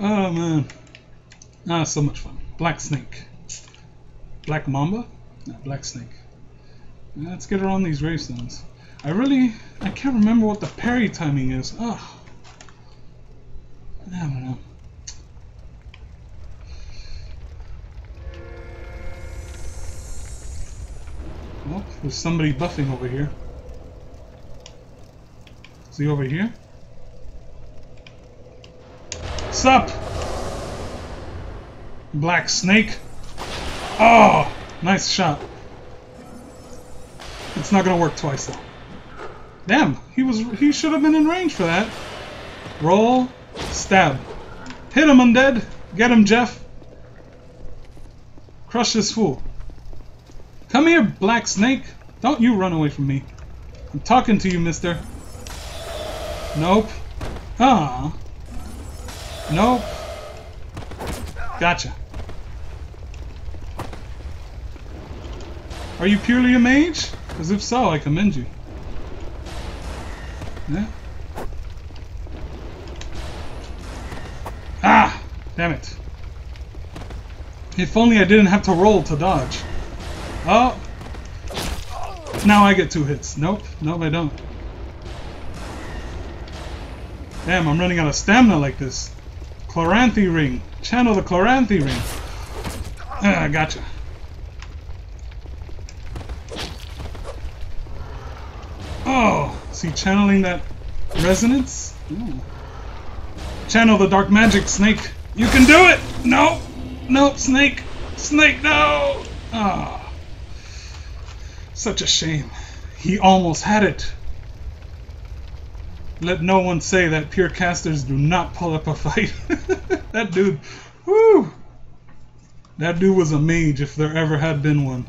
Oh man. Ah, so much fun. Black Snake. Black Mamba? No, Black Snake. Let's get her on these gravestones. I really, I can't remember what the parry timing is. Oh. I don't know. Well, there's somebody buffing over here. Is he over here? Sup? Black Snake? Oh! Nice shot. It's not gonna work twice though. Damn, he was he should have been in range for that. Roll, stab. Hit him, undead. Get him, Jeff. Crush this fool. Come here, Black Snake. Don't you run away from me. I'm talking to you, mister. Nope. Ah. Nope. Gotcha. Are you purely a mage? Because if so, I commend you. Yeah. Ah! Damn it. If only I didn't have to roll to dodge. Oh! Now I get two hits. Nope. Nope, I don't. Damn, I'm running out of stamina like this. Chloranthy ring. Channel the Chloranthy ring. Ah, gotcha. Oh, see, channeling that resonance? Ooh. Channel the dark magic, Snake. You can do it! No! Nope, Snake! Snake, no! Ah. Such a shame. He almost had it. Let no one say that pure casters do not pull up a fight. that dude, whoo! That dude was a mage if there ever had been one.